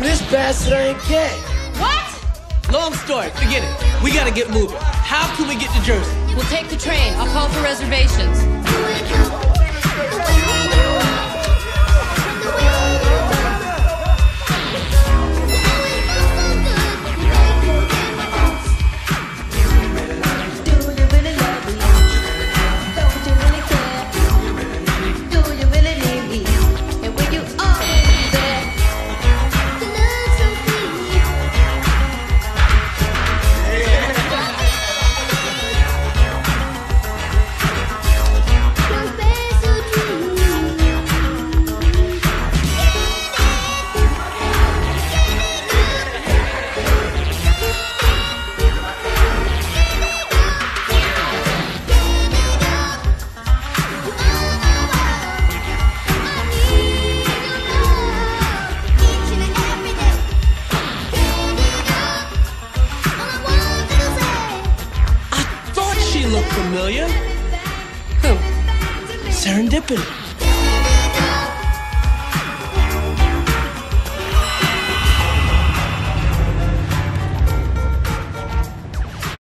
acid, I ain't gay. What? Long story, forget it. We gotta get moving. How can we get to Jersey? We'll take the train. I'll call for reservations. Looked familiar. Who? Serendipity.